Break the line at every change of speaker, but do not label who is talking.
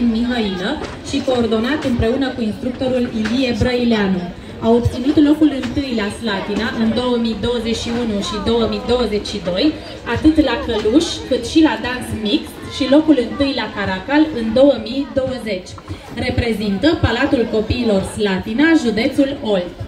Mihailă și coordonat împreună cu instructorul Ilie Brăileanu. A obținut locul întâi la Slatina în 2021 și 2022, atât la Căluș cât și la dans mix și locul întâi la Caracal în 2020. Reprezintă Palatul Copiilor Slatina, județul Olt.